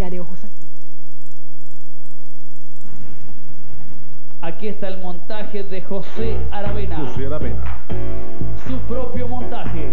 miraré ojos así. Aquí está el montaje de José Aravena. José Aravena. Su propio montaje.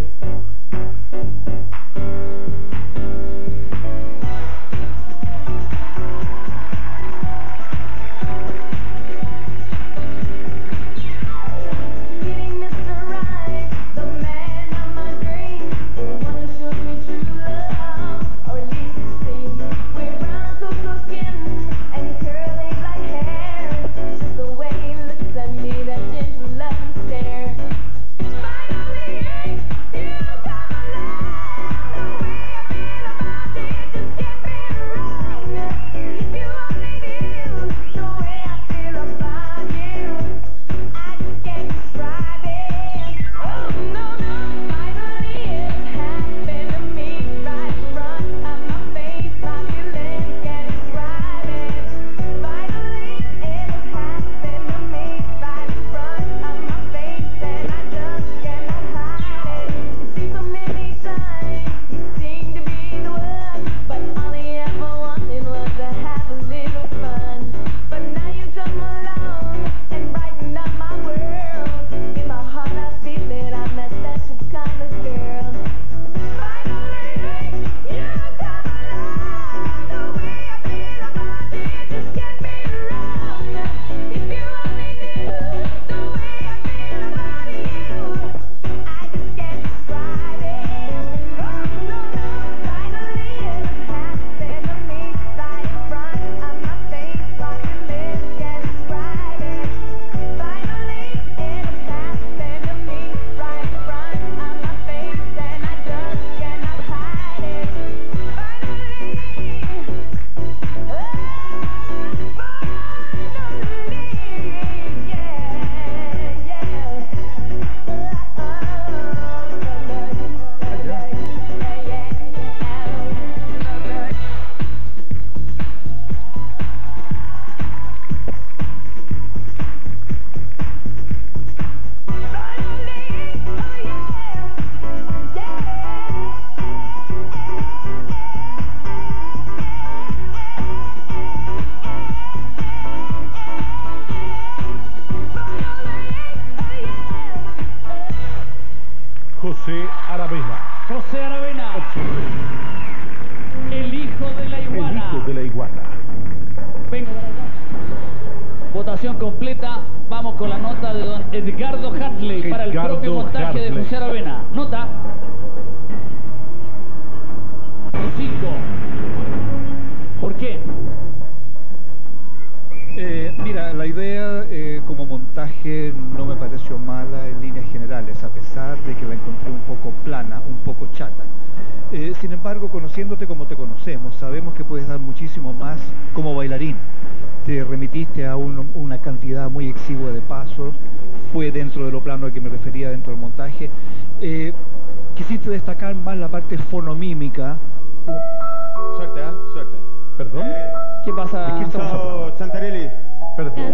Oh, José Aravena. El hijo de la El iguana. hijo de la iguana. Venga para acá. Votación completa. Vamos con la nota de don Edgardo Hartley para el propio montaje de. José Aravena. Nota. 5. ¿Por qué? Eh, mira, la idea eh, como montaje no me pareció mala en líneas generales, de que la encontré un poco plana, un poco chata. Eh, sin embargo, conociéndote como te conocemos, sabemos que puedes dar muchísimo más como bailarín. Te remitiste a un- una cantidad muy exigua de pasos, fue dentro de lo plano al que me refería dentro del montaje. Eh, quisiste destacar más la parte fonomímica. Suerte, ¿ah? Suerte. ¿Perdón? ¿Qué pasa? ¿De qué Chantarelli. Perdón.